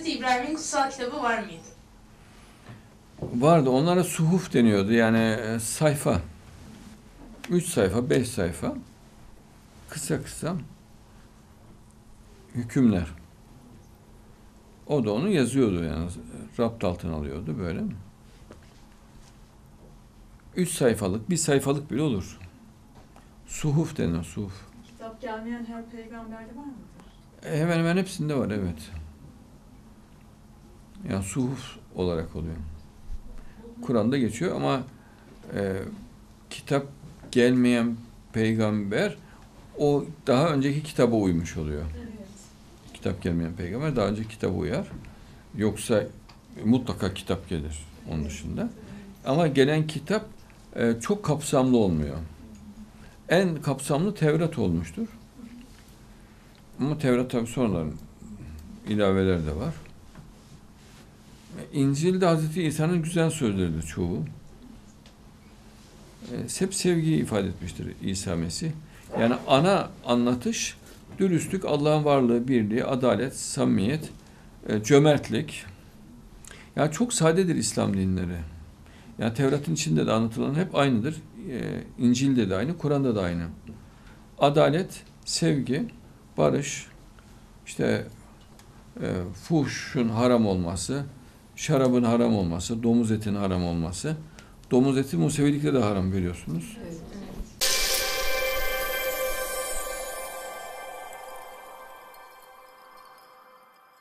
Hazreti İbrahim'in kutsal kitabı var mıydı? Vardı. Onlara suhuf deniyordu. Yani e, sayfa. Üç sayfa, beş sayfa. Kısa kısa hükümler. O da onu yazıyordu yani. Rapt altına alıyordu böyle. Üç sayfalık, bir sayfalık bile olur. Suhuf deniyor, suhuf. Kitap gelmeyen her peygamberde var mıdır? E, Hemen hemen hepsinde var, evet. Yani suhuf olarak oluyor. Kur'an'da geçiyor ama e, kitap gelmeyen peygamber o daha önceki kitaba uymuş oluyor. Evet. Kitap gelmeyen peygamber daha önce kitaba uyar. Yoksa mutlaka kitap gelir onun dışında. Ama gelen kitap e, çok kapsamlı olmuyor. En kapsamlı Tevrat olmuştur. Ama Tevrat tabi sonradan ilaveler de var. İncil'de Hazreti İsa'nın güzel sözleridir çoğu. E, hep sevgiyi ifade etmiştir İsa Mesih. Yani ana anlatış dürüstlük, Allah'ın varlığı, birliği, adalet, samimiyet, e, cömertlik. Yani çok sadedir İslam dinleri. Yani Tevrat'ın içinde de anlatılan hep aynıdır. E, İncil'de de aynı, Kur'an'da da aynı. Adalet, sevgi, barış, işte e, fuhşun haram olması, şarabın haram olması, domuz etinin haram olması. Domuz eti Musevilikte de haram biliyorsunuz. Evet.